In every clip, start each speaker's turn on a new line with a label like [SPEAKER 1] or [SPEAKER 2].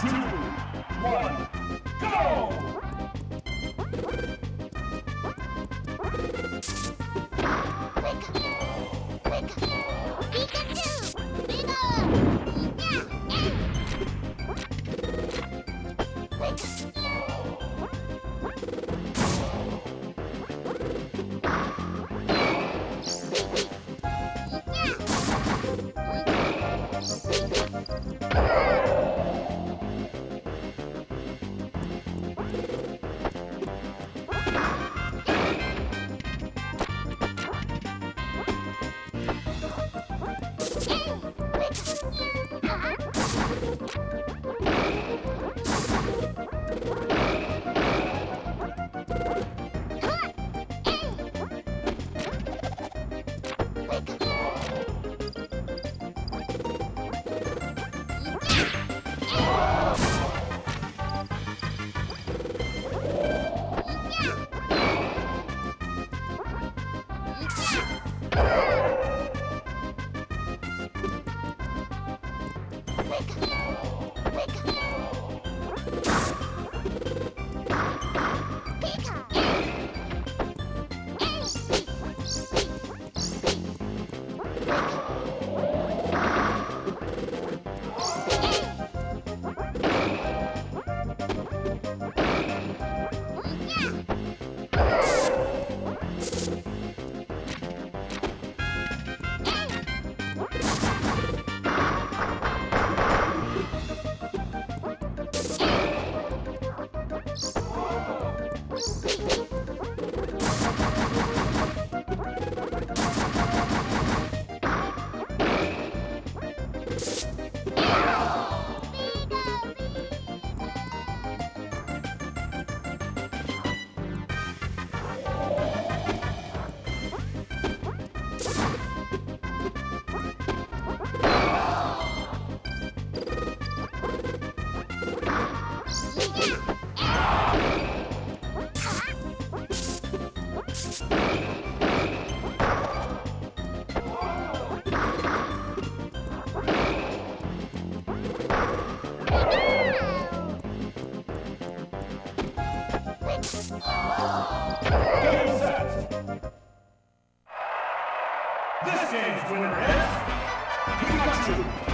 [SPEAKER 1] two, one, go! Game set! This game's winner is Pikachu!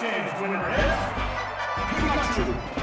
[SPEAKER 1] Exchange winner is...
[SPEAKER 2] Pikachu!